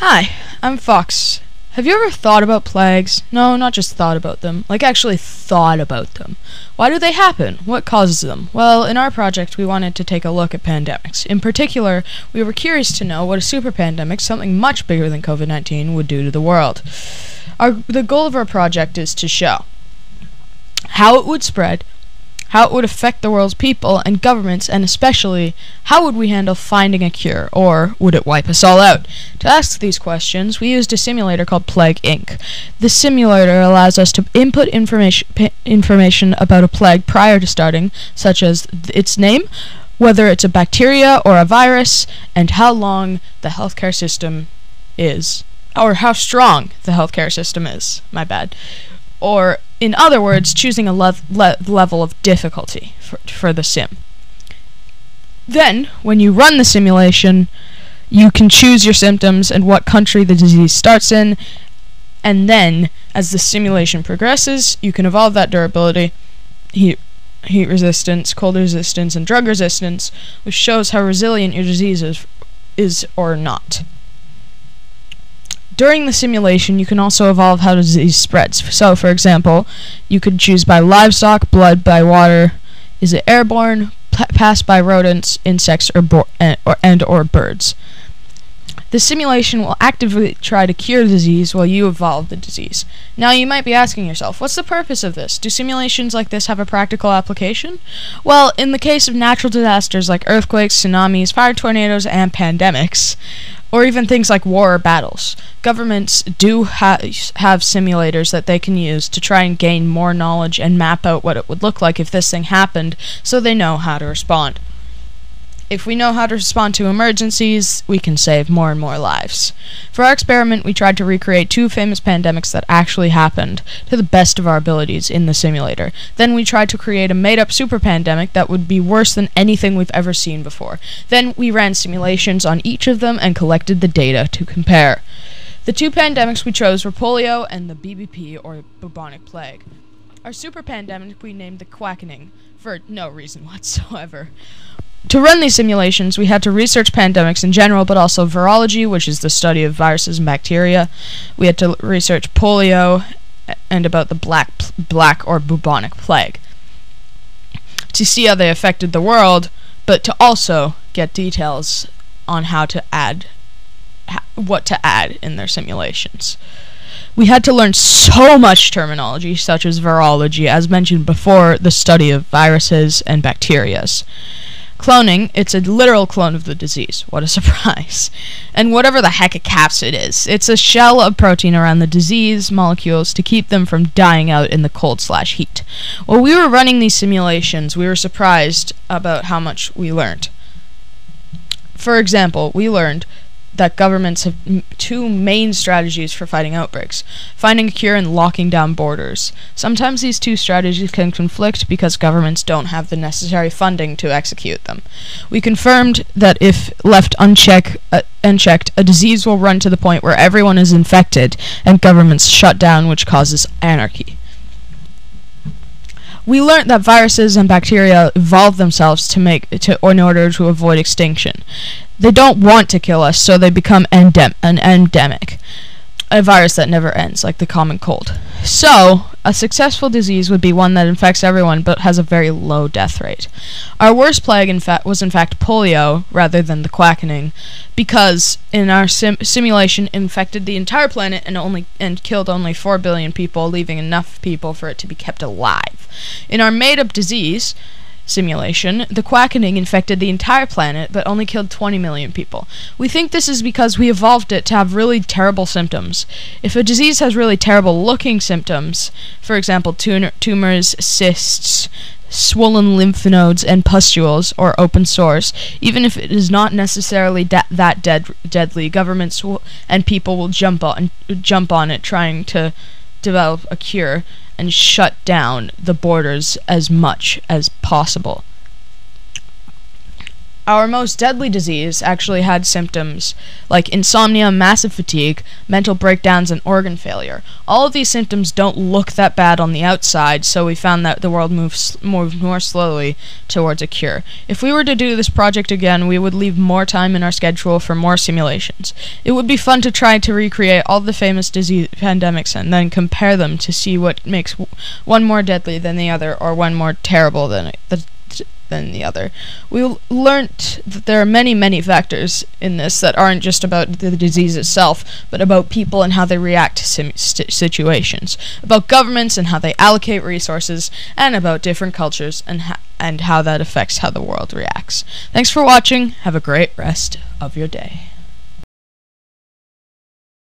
Hi, I'm Fox. Have you ever thought about plagues? No, not just thought about them, like actually thought about them. Why do they happen? What causes them? Well, in our project, we wanted to take a look at pandemics. In particular, we were curious to know what a super pandemic, something much bigger than COVID 19, would do to the world. Our, the goal of our project is to show how it would spread, how it would affect the world's people and governments, and especially how would we handle finding a cure, or would it wipe us all out? To ask these questions, we used a simulator called Plague Inc. The simulator allows us to input information information about a plague prior to starting, such as its name, whether it's a bacteria or a virus, and how long the healthcare system is, or how strong the healthcare system is. My bad. Or, in other words, choosing a lev- le- level of difficulty for, for the sim. Then, when you run the simulation, you can choose your symptoms and what country the disease starts in, and then, as the simulation progresses, you can evolve that durability, heat, heat resistance, cold resistance, and drug resistance, which shows how resilient your disease is, is or not. During the simulation, you can also evolve how disease spreads. So, for example, you could choose by livestock, blood, by water. Is it airborne, pa- passed by rodents, insects, or, and, eh, or, and or birds? The simulation will actively try to cure the disease while you evolve the disease. Now, you might be asking yourself, what's the purpose of this? Do simulations like this have a practical application? Well, in the case of natural disasters like earthquakes, tsunamis, fire tornadoes, and pandemics, or even things like war or battles, governments do ha- have simulators that they can use to try and gain more knowledge and map out what it would look like if this thing happened so they know how to respond. If we know how to respond to emergencies, we can save more and more lives. For our experiment, we tried to recreate two famous pandemics that actually happened to the best of our abilities in the simulator. Then we tried to create a made up super pandemic that would be worse than anything we've ever seen before. Then we ran simulations on each of them and collected the data to compare. The two pandemics we chose were polio and the BBP or bubonic plague. Our super pandemic we named the quackening for no reason whatsoever. To run these simulations, we had to research pandemics in general, but also virology, which is the study of viruses and bacteria. We had to research polio and about the black, black or bubonic plague to see how they affected the world, but to also get details on how to add, what to add in their simulations. We had to learn so much terminology, such as virology, as mentioned before, the study of viruses and bacterias. Cloning, it's a literal clone of the disease. What a surprise. And whatever the heck a capsid is, it's a shell of protein around the disease molecules to keep them from dying out in the cold slash heat. While we were running these simulations, we were surprised about how much we learned. For example, we learned that governments have two main strategies for fighting outbreaks finding a cure and locking down borders. Sometimes these two strategies can conflict because governments don't have the necessary funding to execute them. We confirmed that if left uncheck, uh, unchecked, a disease will run to the point where everyone is infected and governments shut down, which causes anarchy. We learned that viruses and bacteria evolve themselves to make to in order to avoid extinction. They don't want to kill us, so they become endem- an endemic, a virus that never ends, like the common cold. So, a successful disease would be one that infects everyone but has a very low death rate. Our worst plague, in fact, was in fact polio rather than the quackening, because in our sim- simulation infected the entire planet and only and killed only four billion people, leaving enough people for it to be kept alive. In our made-up disease simulation, the quackening infected the entire planet but only killed 20 million people. We think this is because we evolved it to have really terrible symptoms. If a disease has really terrible looking symptoms, for example, tumor- tumors, cysts, swollen lymph nodes and pustules or open sores even if it is not necessarily da- that dead- deadly governments and people will jump on jump on it trying to develop a cure and shut down the borders as much as possible. Our most deadly disease actually had symptoms like insomnia, massive fatigue, mental breakdowns, and organ failure. All of these symptoms don't look that bad on the outside, so we found that the world moves moved more slowly towards a cure. If we were to do this project again, we would leave more time in our schedule for more simulations. It would be fun to try to recreate all the famous disease pandemics and then compare them to see what makes one more deadly than the other or one more terrible than the than the other. We learned that there are many, many factors in this that aren't just about the disease itself, but about people and how they react to situations, about governments and how they allocate resources, and about different cultures and and how that affects how the world reacts. Thanks for watching. Have a great rest of your day.